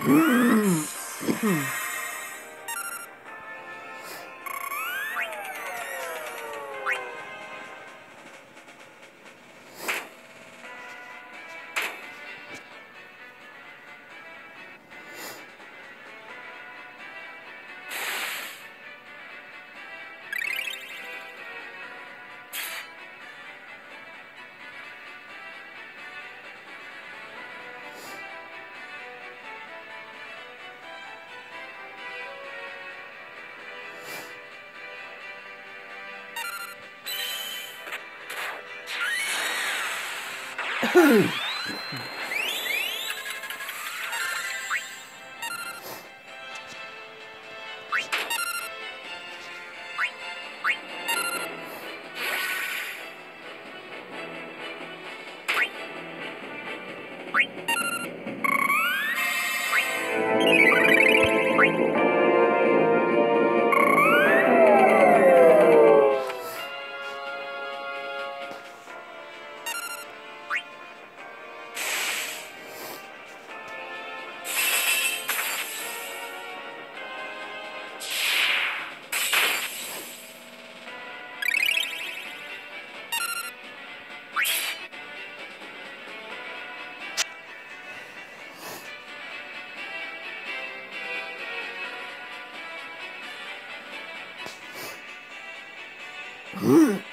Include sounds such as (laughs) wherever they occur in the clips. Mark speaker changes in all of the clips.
Speaker 1: Hmm. hmm. Hmm. (laughs) Huh? (laughs)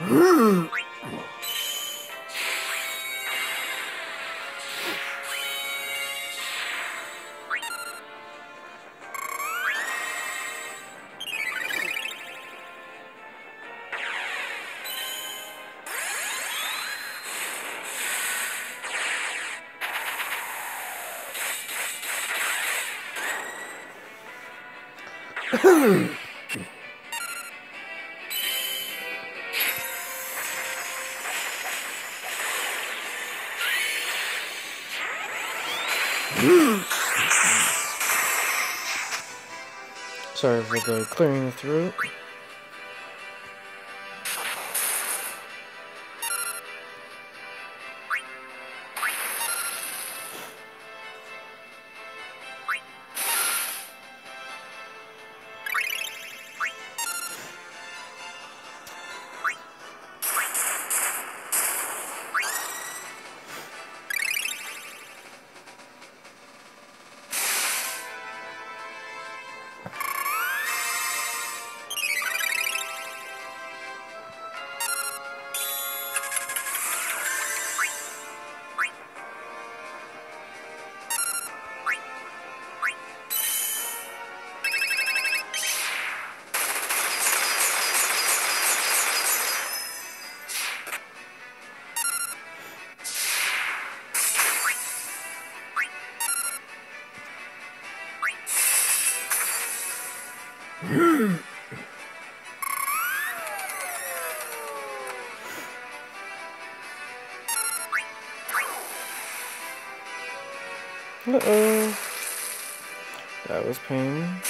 Speaker 1: Hmm. (laughs) Sorry for the clearing the throat. (gasps) Uh-oh. That was pain.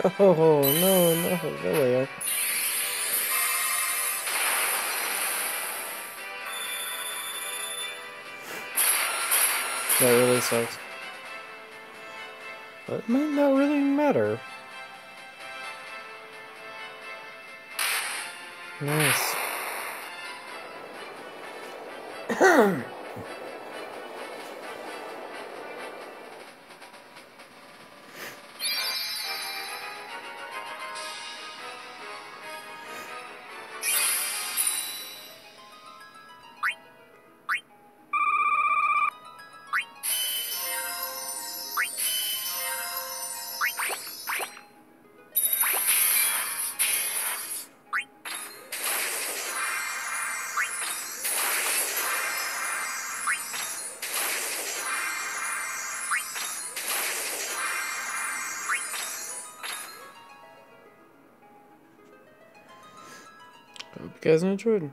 Speaker 1: (laughs) Oh, no, no, away. That really sucks. But it might not really matter. Nice. (clears throat) guys enjoyed.